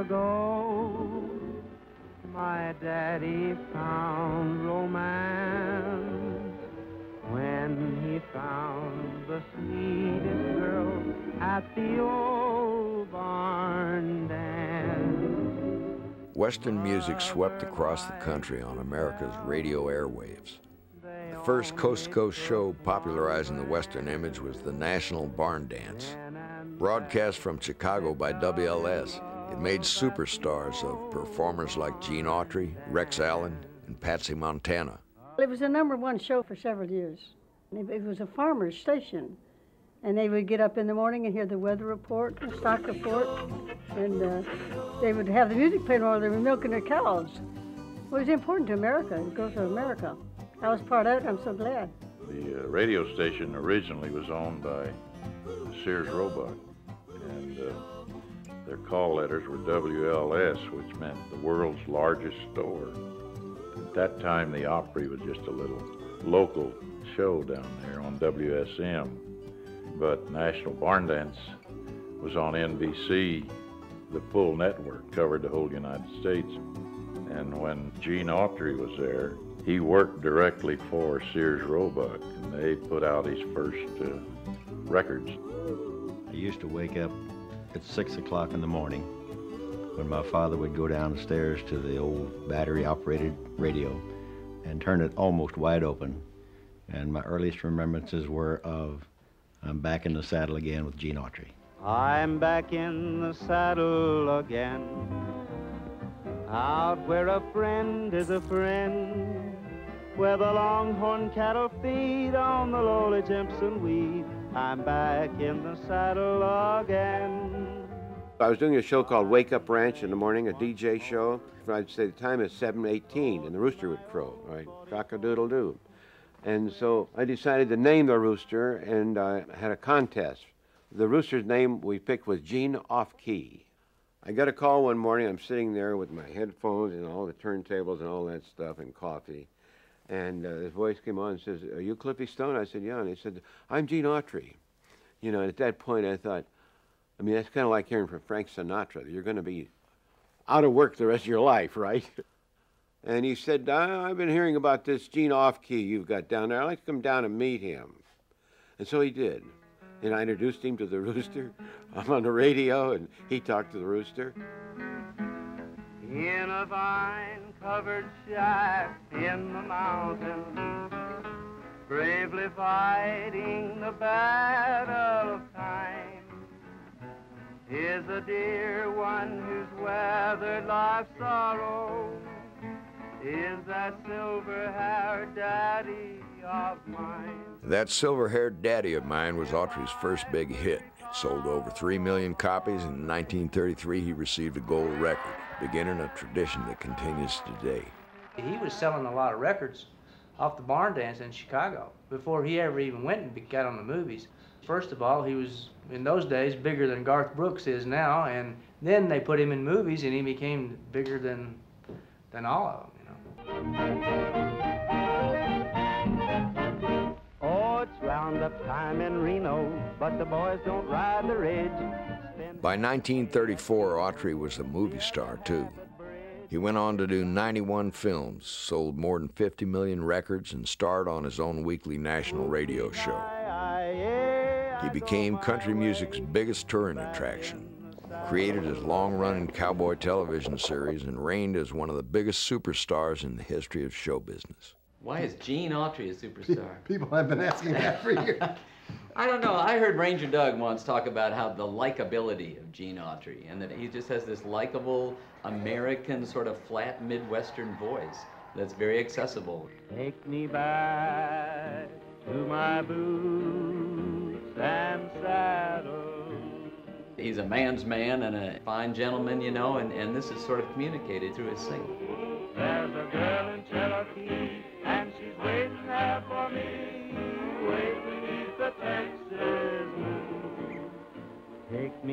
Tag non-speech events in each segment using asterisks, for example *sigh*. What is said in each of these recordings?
ago, my daddy found romance when he found the sweetest girl at the old barn dance. Western music swept across the country on America's radio airwaves. The first coast to coast show popularizing the Western image was the National Barn Dance. Broadcast from Chicago by WLS, it made superstars of performers like Gene Autry, Rex Allen, and Patsy Montana. It was the number one show for several years. It was a farmer's station. And they would get up in the morning and hear the weather report, the stock report, and uh, they would have the music playing while they were milking their cows. It was important to America, the growth of America. I was part of it, I'm so glad. The uh, radio station originally was owned by Sears Roebuck, and uh, their call letters were WLS, which meant the world's largest store. At that time, the Opry was just a little local show down there on WSM, but National Barn Dance was on NBC. The full network covered the whole United States. And when Gene Autry was there, he worked directly for Sears Roebuck, and they put out his first uh, records. I used to wake up at 6 o'clock in the morning when my father would go downstairs to the old battery operated radio and turn it almost wide open. And my earliest remembrances were of I'm back in the saddle again with Gene Autry. I'm back in the saddle again, out where a friend is a friend, where the longhorn cattle feed on the lowly Jimson weed. I'm back in the saddle again. I was doing a show called Wake Up Ranch in the morning, a DJ show. I'd say the time is 7:18, and the rooster would crow, right? Cock-a-doodle-doo. And so I decided to name the rooster, and I had a contest. The rooster's name we picked was Gene Off Key. I got a call one morning. I'm sitting there with my headphones and all the turntables and all that stuff and coffee. And uh, his voice came on and says, Are you Cliffy Stone? I said, Yeah. And he said, I'm Gene Autry. You know, at that point I thought, I mean, that's kind of like hearing from Frank Sinatra. You're going to be out of work the rest of your life, right? And he said, I've been hearing about this Gene Off Key you've got down there. I'd like to come down and meet him. And so he did. And I introduced him to the *laughs* rooster. I'm on the radio, and he talked to the rooster. In a vine covered shack in the mountains, bravely fighting the battle of time, is a dear one who's weathered life's sorrow, is that silver-haired daddy of mine. That silver haired daddy of mine was Autry's first big hit. It sold over 3 million copies, and in 1933 he received a gold record, beginning a tradition that continues today. He was selling a lot of records off the barn dance in Chicago before he ever even went and got on the movies. First of all, he was, in those days, bigger than Garth Brooks is now, and then they put him in movies and he became bigger than, than all of them, you know. Oh, it's roundup time in Reno, but the boys don't ride the ridge. By 1934, Autry was a movie star, too. He went on to do 91 films, sold more than 50 million records, and starred on his own weekly national radio show. He became country music's biggest touring attraction, created his long running cowboy television series, and reigned as one of the biggest superstars in the history of show business. Why is Gene Autry a superstar? *laughs* People have been asking that for years. *laughs* I don't know. I heard Ranger Doug once talk about how the likability of Gene Autry and that he just has this likable American sort of flat Midwestern voice that's very accessible. Take me back to my boots and saddle. He's a man's man and a fine gentleman, you know, and, and this is sort of communicated through his singing.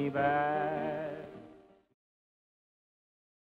back.